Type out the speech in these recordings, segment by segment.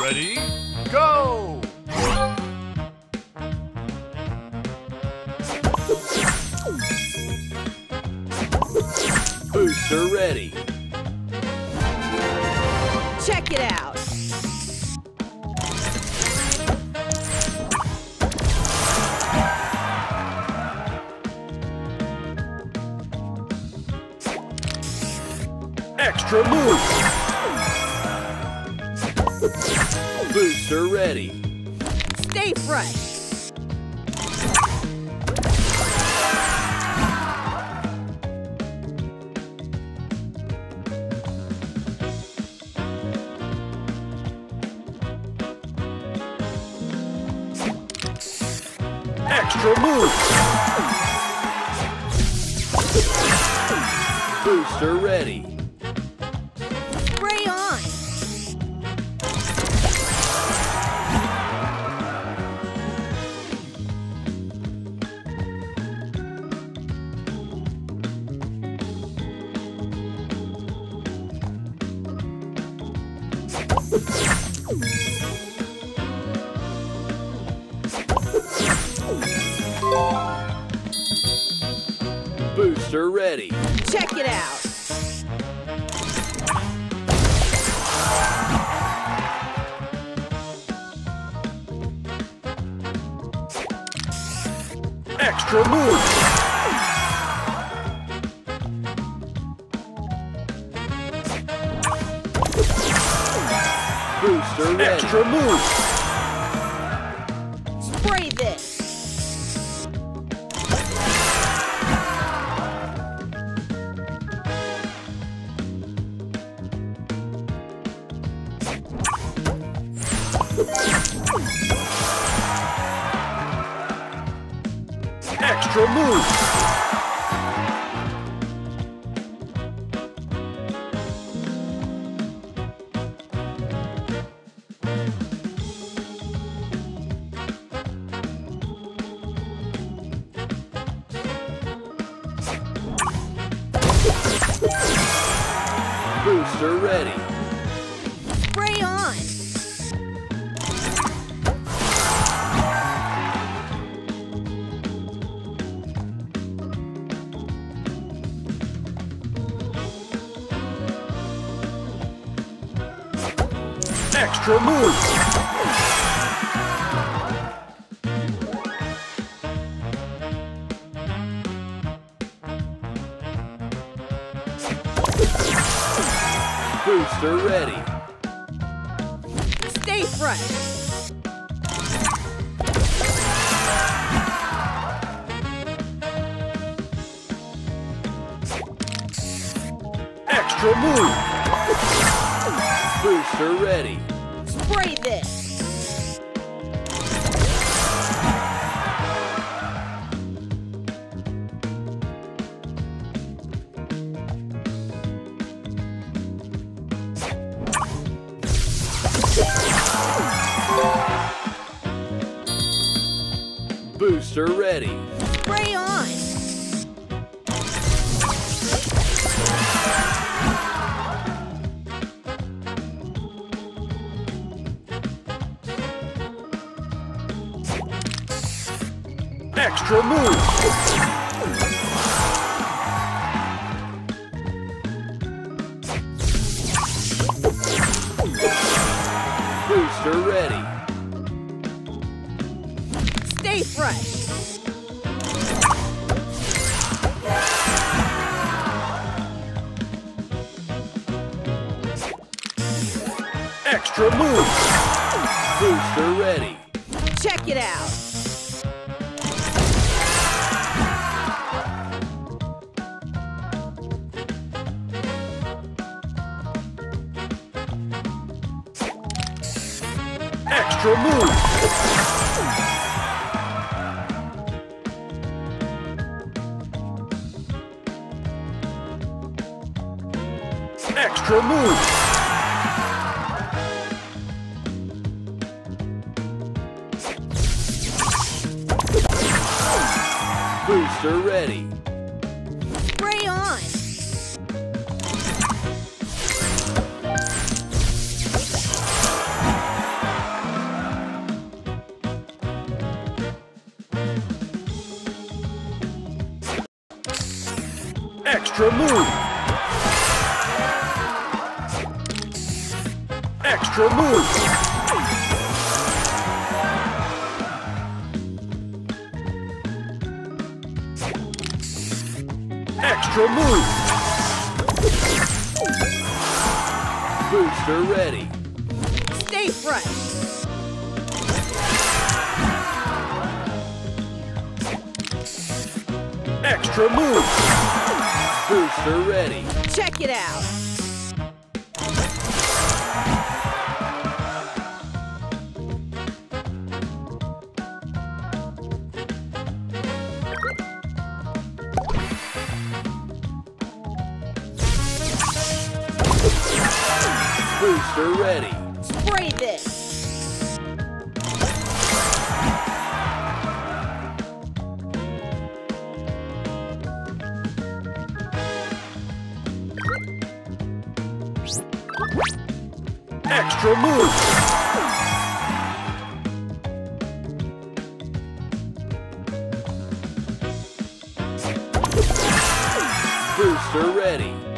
Ready? Go! Booster ready. Check it out. Booster ready. Stay fresh. Extra move. Booster ready. Booster ready. Check it out. Extra move. Booster ready. Extra move. Spray this. Extra move. Booster ready. Spray on. Extra move. Booster ready. Stay fresh. Extra move. Booster ready. Spray this. Booster ready. Spray on. Extra move. Extra move. Booster ready. Check it out. Extra move. Extra move. Monster ready. Spray on. Extra move. Extra move. Extra move. Booster ready. Stay fresh. Extra move. Booster ready. Check it out. Booster ready. Spray this. Extra move. Booster ready.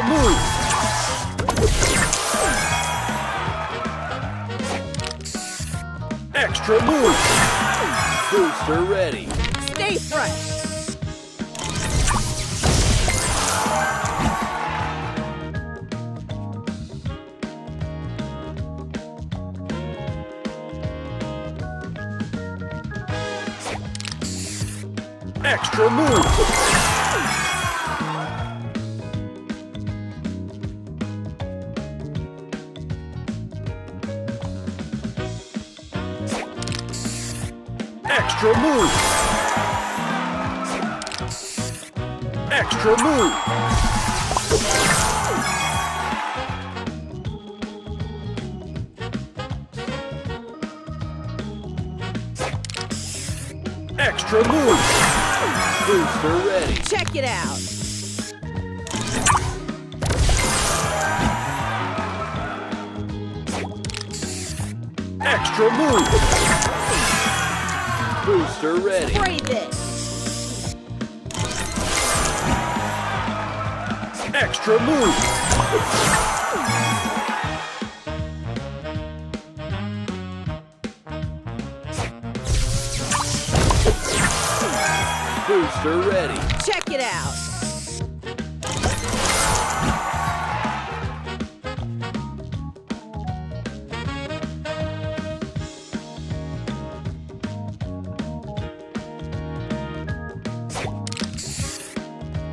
Extra move. Extra move. Booster ready. Stay fresh. Extra move. Extra move. Extra move. Extra move. Booster ready. Check it out. Extra move. Booster ready. Spray this. Extra move. Booster ready. Check it out.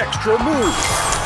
Extra move.